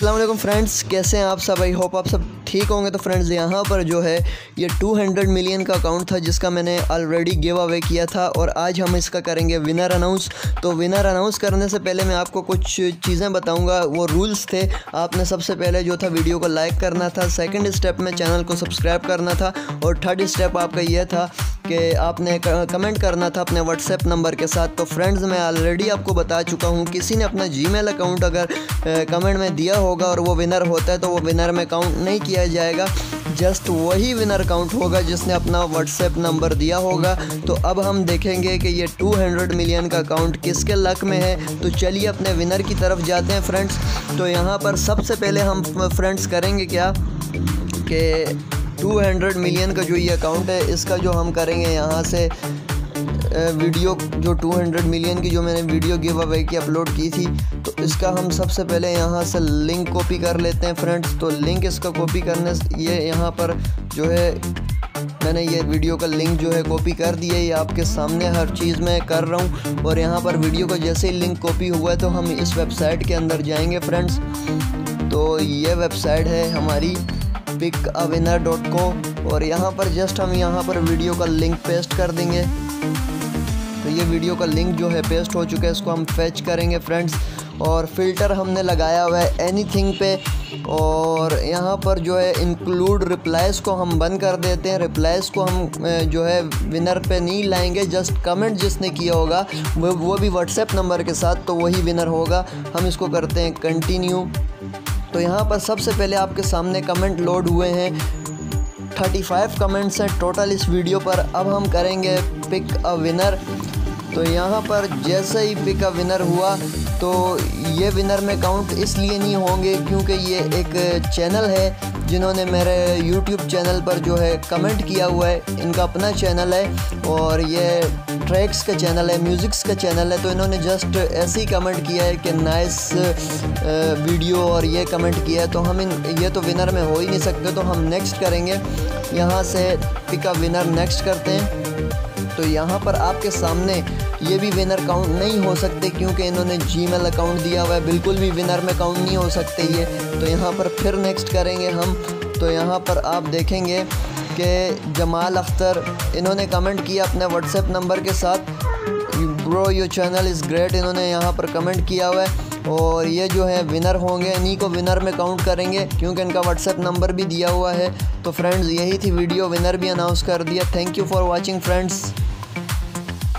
अल्लाम friends कैसे हैं आप सब? आई होप आप सब ठीक होंगे। तो फ्रेंड्स यहाँ पर जो है, ये 200 मिलियन का अकाउंट था, जिसका मैंने ऑलरेडी गिव अवे किया था, और आज हम इसका करेंगे विनर अनाउंस तो विनर अनाउंस करने से पहले मैं आपको कुछ चीज़ें बताऊँगा। वो रूल्स थे। आपने सबसे पहले जो था वीडियो को लाइक करना था। सेकेंड स्टेप में चैनल को सब्सक्राइब करना था। और थर्ड स्टेप आपका यह था कि आपने कमेंट करना था अपने व्हाट्सएप नंबर के साथ। तो फ्रेंड्स मैं ऑलरेडी आपको बता चुका हूँ, किसी ने अपना जी अकाउंट अगर कमेंट में दिया होगा और वो विनर होता है तो वो विनर में काउंट नहीं किया जाएगा। जस्ट वही विनर काउंट होगा जिसने अपना व्हाट्सएप नंबर दिया होगा। तो अब हम देखेंगे कि ये 200 मिलियन का अकाउंट किसके लक में है। तो चलिए अपने विनर की तरफ़ जाते हैं फ्रेंड्स तो यहाँ पर सबसे पहले हम फ्रेंड्स करेंगे क्या? कि 200 मिलियन का जो ये अकाउंट है, इसका जो हम करेंगे यहाँ से वीडियो जो 200 मिलियन की जो मैंने वीडियो गिव अवे की अपलोड की थी तो इसका हम सबसे पहले यहाँ से लिंक कॉपी कर लेते हैं फ्रेंड्स तो लिंक इसका कॉपी करने ये यहाँ पर जो है, मैंने ये वीडियो का लिंक जो है कॉपी कर दिया ये आपके सामने हर चीज़ में कर रहा हूँ. और यहाँ पर वीडियो का जैसे ही लिंक कॉपी हुआ है तो हम इस वेबसाइट के अंदर जाएँगे फ्रेंड्स तो ये वेबसाइट है हमारी. पिक अविनर डॉट को और यहाँ पर जस्ट हम यहाँ पर वीडियो का लिंक पेस्ट कर देंगे। तो ये वीडियो का लिंक जो है पेस्ट हो चुका है, इसको हम फैच करेंगे फ्रेंड्स और फ़िल्टर हमने लगाया हुआ है एनीथिंग पे। और यहाँ पर जो है इंक्लूड रिप्लाइज़ को हम बंद कर देते हैं। रिप्लाइज़ को हम जो है विनर पे नहीं लाएँगे। जस्ट कमेंट जिसने किया होगा, वो वो भी व्हाट्सएप नंबर के साथ तो वही विनर होगा। हम इसको करते हैं कंटिन्यू तो यहाँ पर सबसे पहले आपके सामने कमेंट लोड हुए हैं। 35 कमेंट्स हैं टोटल इस वीडियो पर। अब हम करेंगे पिक अ विनर तो यहाँ पर जैसे ही पिक अ विनर हुआ तो ये विनर में काउंट इसलिए नहीं होंगे क्योंकि ये एक चैनल है जिन्होंने मेरे यूट्यूब चैनल पर जो है कमेंट किया हुआ है। इनका अपना चैनल है और ये ट्रैक्स का चैनल है म्यूज़िक्स का चैनल है। तो इन्होंने जस्ट ऐसे ही कमेंट किया है कि नाइस वीडियो और ये कमेंट किया है। तो हम इन, ये तो विनर में हो ही नहीं सकते तो हम नेक्स्ट करेंगे। यहाँ से पिक विनर नेक्स्ट करते हैं। तो यहाँ पर आपके सामने ये भी विनर काउंट नहीं हो सकते क्योंकि इन्होंने जी अकाउंट दिया हुआ है। बिल्कुल भी विनर में काउंट नहीं हो सकते ये। तो यहाँ पर फिर नेक्स्ट करेंगे हम। तो यहाँ पर आप देखेंगे कि जमाल अख्तर, इन्होंने कमेंट किया अपने व्हाट्सएप नंबर के साथ। Bro your channel is great इन्होंने यहाँ पर कमेंट किया हुआ है। और ये जो है विनर होंगे, इन्हीं को विनर में काउंट करेंगे, क्योंकि इनका व्हाट्सएप नंबर भी दिया हुआ है। तो फ्रेंड्स यही थी वीडियो विनर भी अनाउंस कर दिया। Thank you for watching friends